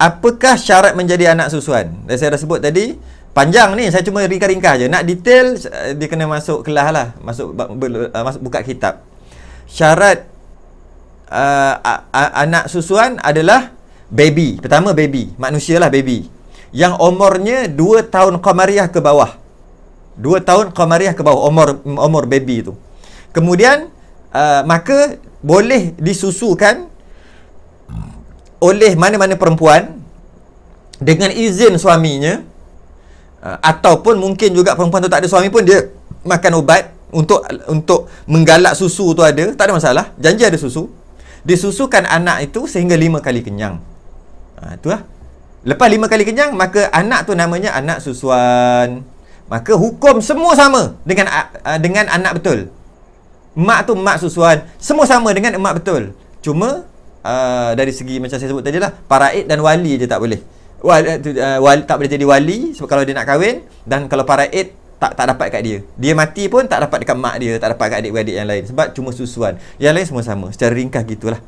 apakah syarat menjadi anak susuan? Dan saya dah sebut tadi, panjang ni saya cuma ringkas-ringkas je. Nak detail uh, dia kena masuk kelas lah, masuk uh, masuk buka kitab. Syarat uh, anak susuan adalah baby. Pertama baby, manusia lah baby. Yang umurnya 2 tahun qamariah ke bawah. 2 tahun qamariah ke bawah umur umur baby tu. Kemudian uh, maka boleh disusukan oleh mana-mana perempuan dengan izin suaminya uh, ataupun mungkin juga perempuan tu tak ada suami pun dia makan ubat untuk untuk menggalak susu tu ada tak ada masalah. Janji ada susu. Disusukan anak itu sehingga lima kali kenyang. Ha, lah. lepas lima kali kenyang maka anak tu namanya anak susuan. Maka hukum semua sama dengan dengan anak betul. Mak tu mak susuan. Semua sama dengan emak betul. Cuma uh, dari segi macam saya sebut tadi lah paraid dan wali je tak boleh. Wali, uh, wali, tak boleh jadi wali sebab kalau dia nak kahwin dan kalau paraid tak tak dapat kat dia. Dia mati pun tak dapat dekat mak dia tak dapat kat adik-adik yang lain sebab cuma susuan. Yang lain semua sama secara ringkas gitulah